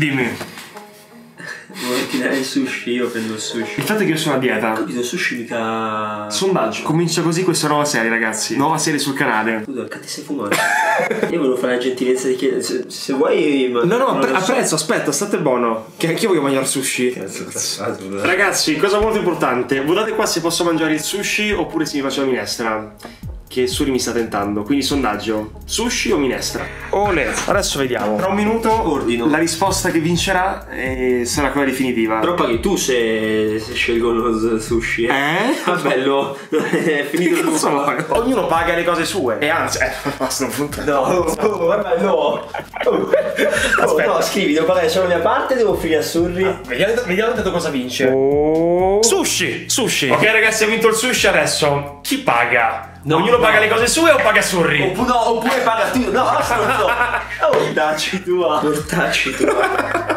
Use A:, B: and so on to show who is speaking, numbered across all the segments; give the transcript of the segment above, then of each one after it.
A: Dimmi.
B: Vuoi tirare il sushi? Io prendo il sushi.
A: Il fatto è che io sono a dieta.
B: Ho capito, il sushi mica...
A: Sondaggio. Comincia così questa nuova serie, ragazzi. Nuova serie sul canale.
B: Scusa, che ti sei fumato? Io volevo fare la gentilezza di chiedere. Se, se vuoi.
A: No, no, appre- apprezzo, aspetta, state buono. Che anch'io voglio mangiare sushi.
B: Cazzo, cazzato, dai.
A: Ragazzi, cosa molto importante. Votate qua se posso mangiare il sushi oppure se mi faccio la minestra. Che Suri mi sta tentando. Quindi sondaggio: sushi o minestra? Ole, adesso vediamo. Tra un minuto
B: Ordino.
A: la risposta che vincerà eh, sarà quella definitiva.
B: Però paghi tu se, se scelgono lo sushi. Eh?
A: Eh?
B: Ah, bello. È finito
A: Che
B: il
A: cazzo
B: tutto.
A: vuoi? Ognuno paga le cose sue. E anzi, eh, basta un punto.
B: No, oh, guarda, no. Oh, oh, no, scrivi, devo pagare solo la mia parte, devo offrire a Surri.
A: Vediamo, vediamo intanto cosa vince. Oh. Sushi, sushi. Ok, ragazzi, ha vinto il sushi adesso. Chi paga?
B: No,
A: Ognuno
B: no.
A: paga le cose sue o paga Surri?
B: Oppu- no, oppure paga tu. No, so. Oh, mortacci tua. Mortacci tua.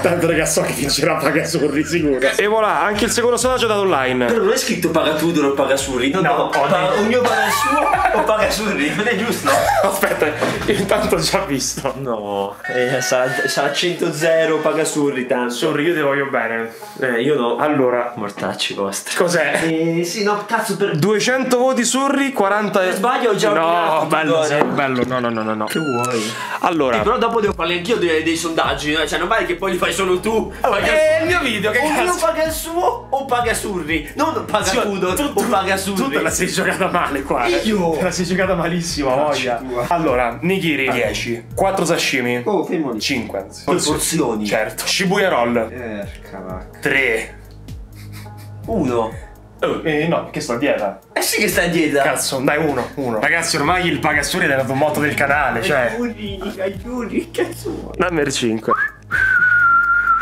A: Tanto raga so che vincerà paga Surri sicuro. E voilà, anche il secondo sondaggio è dato online.
B: Però non è scritto paga tu o paga Surri. No,
A: No,
B: no.
A: ho
B: paga- ognuno paga il suo o paga Surri. Non è giusto?
A: Aspetta, io intanto ho già visto.
B: No. Eh, sarà, sarà 100-0, paga Surri tanto.
A: Surri, io ti voglio bene.
B: Eh, io no.
A: Allora,
B: Mortacci vostri.
A: cos'è?
B: Eh, sì, no, cazzo per...
A: 200 voti Surri, 40
B: Per sbaglio ho già
A: No, bello, bello, no, no, no, no, no.
B: Che vuoi?
A: Allora,
B: Però dopo devo farle anch'io dei, dei sondaggi, no? Cioè, non vale che poi li fai solo tu. Paga
A: è il mio video, che
B: Ognuno
A: cazzo?
B: paga il suo o paga Surri? Non paga
A: Sì,
B: Tudor
A: tu-
B: o paga Surri.
A: Tu te la sei giocata male qua. eh.
B: Io?
A: Te la sei giocata malissimo, voglia. Allora, nigiri 10, 4 sashimi,
B: Oh, fermo lì.
A: 5 anzi.
B: Porzioni.
A: Certo. Shibuya roll,
B: Eh, cavacca.
A: 3.
B: Uno.
A: Oh, eh, no, che sto a dieta.
B: Eh sì che sta a dieta.
A: Cazzo, dai, uno, uno. Ragazzi, ormai il pagassuri è dato un motto del canale, cioè.
B: Aiuti, aiuti, cazzo
A: il 5.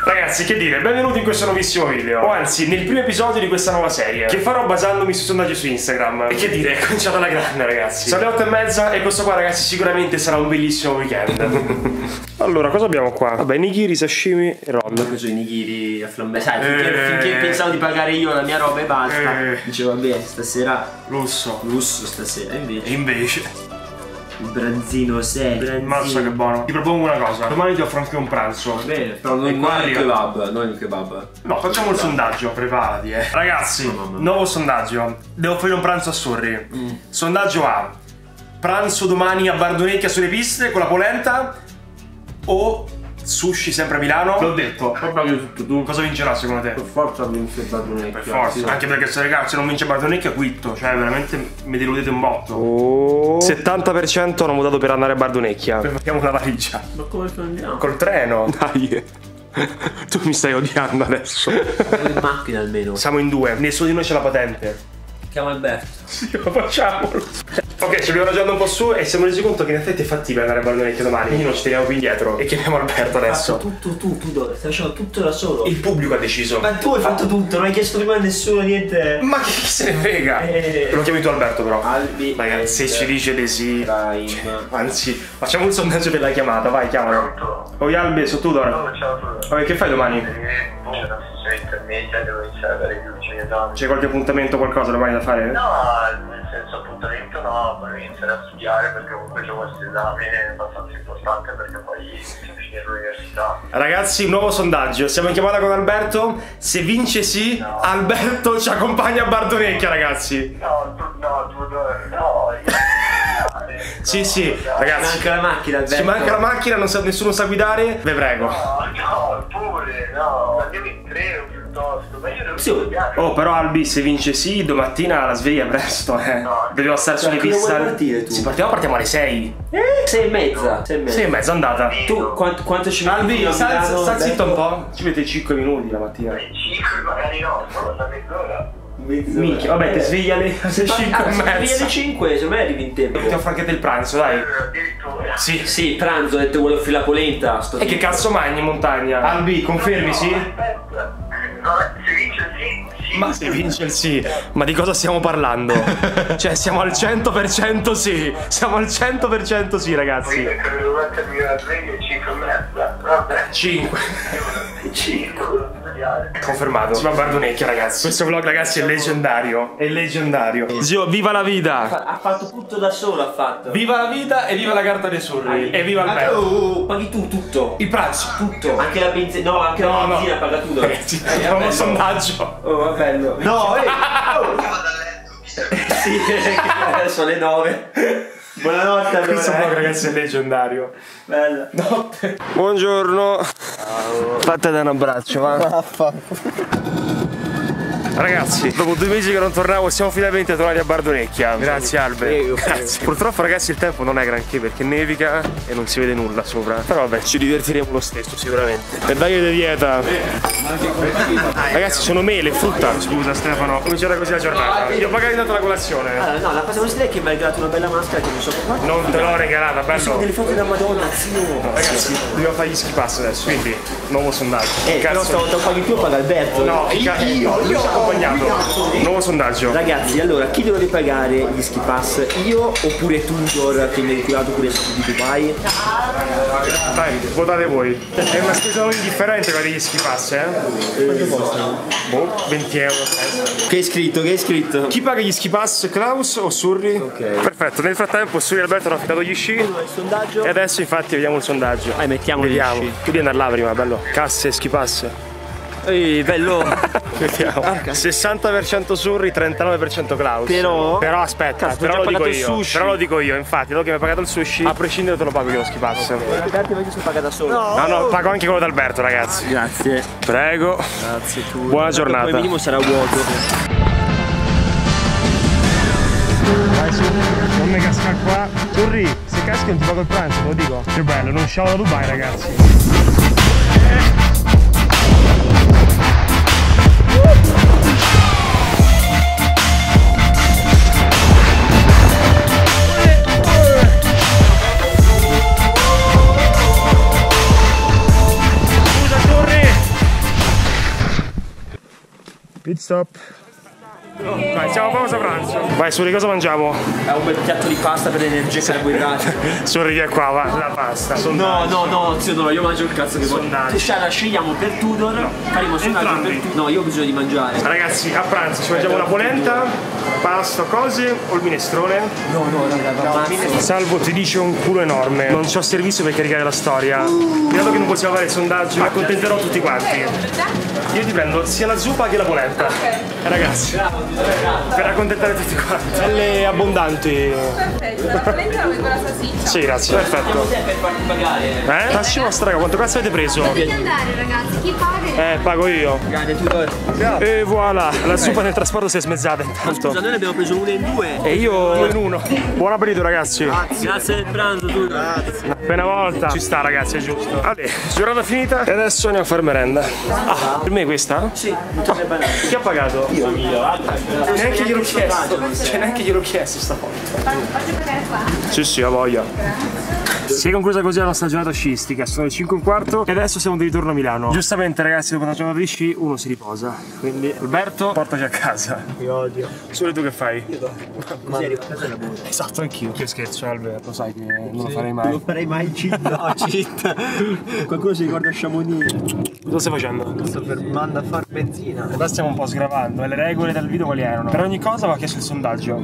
A: Ragazzi, che dire, benvenuti in questo nuovissimo video. O anzi, nel primo episodio di questa nuova serie. Che farò basandomi sui sondaggi su Instagram. E che dire, è cominciata la grande, ragazzi. Sono le 8 e mezza e questo qua, ragazzi, sicuramente sarà un bellissimo weekend. allora, cosa abbiamo qua? Vabbè, nigiri, sashimi e roll.
B: Ho preso i nigiri a flambè. Sai, finché,
A: Eh.
B: finché pensavo di pagare io la mia roba e basta.
A: Eh.
B: Dicevo, vabbè, stasera
A: Lusso.
B: lusso stasera. Invece
A: E invece,
B: branzino 6. Branzino.
A: mazza che buono. Ti propongo una cosa. Domani ti offro anche un pranzo.
B: Bene, però non, non il kebab, non il kebab.
A: No, facciamo il sondaggio, preparati, eh. Ragazzi,
B: mamma.
A: nuovo sondaggio. Devo offrire un pranzo a Sorri. Sondaggio A. Pranzo domani a Bardonecchia sulle piste con la polenta o sushi sempre a Milano? L'ho detto. Proprio tutto tu. Cosa vincerà secondo te?
B: Per forza vince Bardonecchia.
A: Per forza. Anche perché se ragazzi non vince Bardonecchia quitto. Cioè veramente mi deludete un botto. 70% hanno votato per andare a Bardonecchia. Prepariamo la valigia.
B: Ma come andiamo?
A: Col treno. Dai. tu mi stai odiando adesso.
B: in macchina almeno.
A: Siamo in due, nessuno di noi c'ha la patente.
B: Chiama Alberto.
A: Sì, ma facciamolo. Ok, ci abbiamo ragionato un po' su e siamo resi conto che in effetti è fattibile andare a Bardonecchia domani. Quindi non ci teniamo più indietro. E chiamiamo Alberto adesso.
B: tutto tu, tu dove? Stai facendo tutto da solo.
A: Il pubblico ha deciso.
B: Ma tu hai fatto tutto, non hai chiesto prima a nessuno niente.
A: Ma chi se ne frega?
B: Eh.
A: Lo chiami tu Alberto però.
B: Albi.
A: Ragazzi, se ci dice di sì.
B: Prime.
A: Anzi, facciamo un sondaggio per la chiamata, vai, chiamalo. Oi Albi, sono Tudor.
C: Ciao Tudor.
A: Ok, che fai domani?
C: C'è una sessione intermedia, devo iniziare a dare gli ultimi esami.
A: C'è qualche appuntamento, qualcosa domani da fare?
C: No, nel senso appuntamento no, voglio iniziare a studiare perché comunque c'è questo esame abbastanza importante perché poi a finire l'università.
A: Ragazzi, un nuovo sondaggio. Siamo in chiamata con Alberto. Se vince sì,
C: No.
A: Alberto ci accompagna a Bardonecchia, ragazzi.
C: No, tu, no, tu, no, io-
A: Sì, sì,
B: Ci
A: ragazzi.
B: manca la macchina, Alberto.
A: Ci manca la macchina, non sa- nessuno sa guidare. Vi prego.
C: No, no, pure, no, andiamo in treno piuttosto, ma io devo
B: Sì.
C: studiare.
A: Oh, però Albi, se vince sì, domattina la sveglia presto, eh.
C: No.
A: Dobbiamo stare sulle piste.
B: vuoi partire tu?
A: Sì, partiamo, partiamo alle 6.
B: Eh, sei e mezza. Sei e mezza.
A: Sei e mezza andata.
B: Tu quanto, quanto ci metti?
A: Albi, sta, zitto un po'. Ci mette 5 minuti la mattina.
C: 5 magari no, solo una mezz'ora.
B: Mezz'ora.
A: Minchia, vabbè, ti svegli alle 5
B: Ah,
A: e
B: svegli alle 5, secondo me arrivi in tempo.
A: Ti offro anche del pranzo, dai.
C: Addirittura.
A: Sì.
B: Sì, pranzo, ho detto vuole offrire la polenta. Sto
A: E che cazzo mangi in montagna? Albi, confermi sì?
C: Aspetta, no, se vince sì, sì.
A: Ma se vince il sì, ma di cosa stiamo parlando? cioè, siamo al 100% sì. Siamo al 100% sì, ragazzi.
C: Io credo che sveglia alle 5 e mezza. Vabbè,
A: 5.
C: 5.
A: Confermato. Si va Bardonecchia, ragazzi. Questo vlog, ragazzi, è leggendario. È leggendario. Zio, viva la vita!
B: Ha fatto tutto da solo, ha fatto.
A: Viva la vita e viva la carta dei surri. E viva il bello.
B: oh, paghi tu tutto.
A: Il pranzo.
B: Tutto. Anche la benzina. No, anche
A: No,
B: la
A: no.
B: benzina paga tu.
A: Ragazzi, facciamo un sondaggio.
B: Oh, va bello. No,
C: visto che
B: Sì, adesso alle 9. Buonanotte
A: Questo vlog,
B: allora.
A: ragazzi, è leggendario.
B: Bella.
A: Buongiorno. Fate un abbraccio, va. Ragazzi, dopo due mesi che non tornavo, siamo finalmente tornati a Bardonecchia. Grazie Albe.
B: Prego,
A: Grazie. Purtroppo ragazzi il tempo non è granché perché nevica e non si vede nulla sopra. Però vabbè, ci divertiremo lo stesso sicuramente. E dai di dieta. Ragazzi, sono mele, frutta. Scusa Stefano, comincerà così la giornata. Io ho pagato intanto la colazione.
B: Allora, no, la cosa positiva è che mi hai regalato una bella maschera che non so qua.
A: Non te l'ho regalata,
B: Sono
A: bello.
B: delle foto della Madonna, zio.
A: Ragazzi, dobbiamo fare gli ski pass adesso, quindi nuovo sondaggio.
B: Eh, però stavolta paghi tu paga Alberto.
A: No, io, io, io sono accompagnato. Nuovo sondaggio.
B: Ragazzi, allora, chi deve pagare gli ski pass? Io oppure Tudor che mi ha ritirato pure di Dubai?
A: Dai, votate voi. È una spesa non indifferente quella degli ski pass, eh? Boh, 20 euro.
B: Che hai scritto? Che hai scritto?
A: Chi paga gli ski pass, Klaus o Surri?
B: Ok.
A: Perfetto, nel frattempo Surri e Alberto hanno affidato gli sci. E adesso infatti vediamo il sondaggio.
B: Dai, mettiamo gli
A: Vediamo.
B: sci.
A: Tu devi andare là prima, bello. Casse, ski pass.
B: Ehi, bello.
A: Vediamo. 60% Surri, 39% Klaus.
B: Però-
A: Però aspetta,
B: Cazzo, ho
A: però lo dico
B: pagato il
A: io.
B: sushi.
A: Però lo dico io, infatti, dopo che mi hai pagato il sushi, a prescindere te lo pago io lo.
B: Guardate perché si paga da solo.
A: No, no, pago anche quello d'Alberto, ragazzi.
B: Grazie.
A: Prego.
B: Grazie tu.
A: Buona giornata.
B: Poi minimo sarà vuoto.
A: Vai su, non mi casca qua. Surri, se caschi non ti pago il pranzo, te lo dico. Che bello, non usciamo da Dubai, ragazzi. stop Vai, siamo a pausa pranzo. Vai, Surri, cosa mangiamo?
B: È un bel piatto di pasta per le energie carboidrate.
A: Surri che è qua, va, la pasta.
B: No, no, no, zio, no, io mangio il cazzo che vuoi.
A: Sondaggio.
B: Se la scegliamo per Tudor, faremo sondaggio per. Tudor. No, io ho bisogno di mangiare.
A: Ragazzi, a pranzo ci mangiamo la polenta, pasto, cose o il minestrone?
B: No, no, raga, ammazzo.
A: Salvo ti dice un culo enorme. Non c'ho servizio per caricare la storia. Dato che non possiamo fare il sondaggio, accontenterò tutti quanti. Io ti prendo sia la zuppa che la polenta. Eh, ragazzi, per accontentare tutti quanti. Belle abbondanti.
D: Perfetto, la polenta con la salsiccia?
A: Sì, grazie. Perfetto.
B: Per farti pagare.
A: Eh? Vostra, raga, quanto cazzo avete preso?
D: Dovete andare ragazzi, chi paga?
A: Eh, pago io. E voilà, la zuppa nel trasporto si è smezzata intanto.
B: Scusa, noi ne abbiamo preso uno in due.
A: E io due in uno. Buon appetito ragazzi.
B: Grazie del pranzo, Tudor. Grazie.
A: Appena volta. Ci sta ragazzi, è giusto. Vabbè, giornata finita e adesso andiamo a fare merenda. Ah, per me questa?
B: Sì, le banane.
A: Chi ha pagato? Io. Neanche gliel'ho chiesto. Cioè neanche gliel'ho chiesto stavolta.
D: Faccio pagare qua?
A: Sì, sì, ha voglia. Si è conclusa così la nostra giornata scistica, sono le 5 e un quarto e adesso siamo di ritorno a Milano. Giustamente ragazzi, dopo una giornata di sci uno si riposa. Quindi Alberto, portaci a casa.
B: Mi odio.
A: Solo tu che fai?
B: Così arrivo a casa e lavoro.
A: Esatto, anch'io. Che scherzo Alberto, sai che non lo farei
B: Non
A: mai.
B: lo farei mai cheat. No, cheat. Qualcuno si ricorda Chamonix.
A: Cosa stai facendo?
B: Sto fermando a far benzina.
A: Ora stiamo un po' sgravando e le regole del video quali erano? Per ogni cosa va chiesto il sondaggio.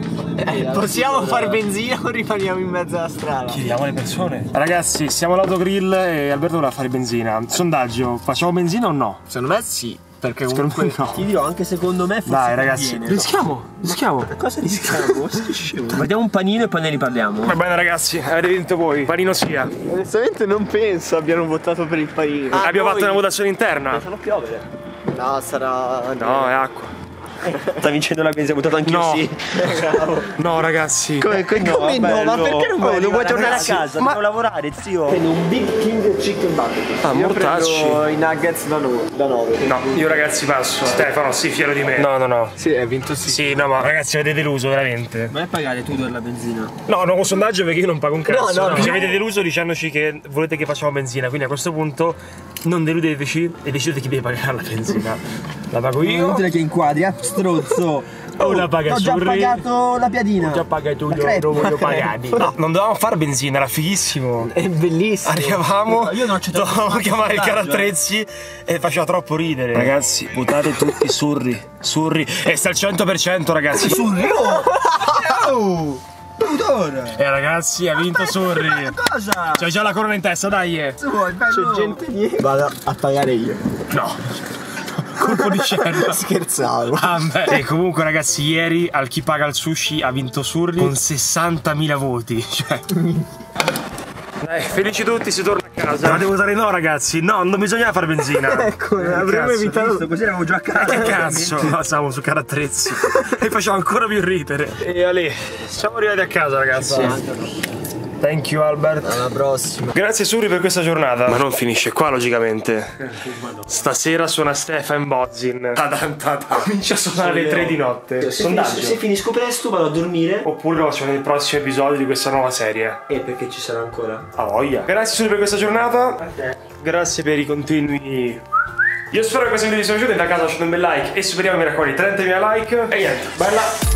B: Possiamo far benzina o rimaniamo in mezzo alla strada?
A: Chiediamo alle persone. Ragazzi, siamo all'autogrill e Alberto voleva fare benzina. Sondaggio, facciamo benzina o no?
B: Secondo me sì. Perché
A: Secondo me no.
B: Ti dirò, anche secondo me forse
A: Dai ragazzi,
B: conviene.
A: rischiamo, rischiamo.
B: Cosa rischiamo? Guardiamo un panino e poi ne riparliamo.
A: Va bene ragazzi, avete vinto voi. Panino sia.
E: Onestamente non penso abbiano votato per il panino.
A: Abbiamo fatto una votazione interna.
B: Fanno piovere.
E: No, sarà.
A: No, è acqua.
B: Sta vincendo la benzina, buttato anch'io
A: No.
B: sì.
A: No ragazzi.
E: Come, come no,
B: vabbè,
E: ma
B: no.
E: perché non
B: Oh,
E: vuoi
B: non vuoi tornare a
E: ragazzi?
B: casa?
E: Ma
B: Devo lavorare, zio.
E: un Big King Chicken Barbecue.
A: Ah,
E: Io
A: mortacci.
E: prendo i nuggets da 9.
A: No, io ragazzi passo. Stefano, sì, fiero di me. No, no, no.
E: Sì, hai vinto sì.
A: Sì, no, ma ragazzi avete deluso veramente.
B: Vai a pagare tu la benzina.
A: No, nuovo sondaggio perché io non pago un cazzo.
E: No, no,
A: Ci
E: no.
A: avete deluso dicendoci che volete che facciamo benzina, quindi a questo punto non deludeteci e decidete chi deve pagare la benzina. La pago io.
B: che inquadri, ah, strozzo.
A: Oh, la paga
E: Ho già
A: Surri.
E: pagato la piadina.
A: Ho già pagato io, non voglio pagati. No, non dovevamo fare benzina, era fighissimo.
E: È bellissimo.
A: Arrivavamo,
E: Io non accettavo
A: dovevamo chiamare il carattrezzi e faceva troppo ridere. Ragazzi, votate tutti Surri. Surri. E sta al 100% ragazzi.
E: Surri. Oh! Autore!
A: E ragazzi, ha vinto Surri.
E: Cosa?
A: C'hai già la corona in testa, dai. eh.
E: C'è gente dietro. Vado a pagare io.
A: No. Colpo di scena.
E: Scherzavo.
A: Vabbè. E comunque ragazzi, ieri al chi paga il sushi ha vinto Surri con 60.000 voti. Cioè. Dai, felici tutti, si torna casa. Ma devo usare no, ragazzi. No, non bisogna fare benzina.
E: Ecco, avremmo
A: Cazzo,
E: evitato. Così eravamo già a casa.
A: Che cazzo? Stavamo su carattrezzi e facciamo ancora più ridere. E Ale, siamo arrivati a casa, ragazzi. Thank you, Albert.
E: Alla prossima.
A: Grazie Suri per questa giornata. Ma non finisce qua, logicamente. Stasera suona Stefan Bozzin. Comincia a suonare alle 3 di notte.
B: Se, finis- se finisco presto vado a dormire.
A: Oppure lo facciamo nel prossimo episodio di questa nuova serie.
B: E perché ci sarà ancora?
A: A voglia. Grazie Suri per questa giornata. Grazie per i continui. Io spero che questo video vi sia piaciuto. In caso lasciate un bel like e superiamo i raccogli 30.000 like. E niente, bella.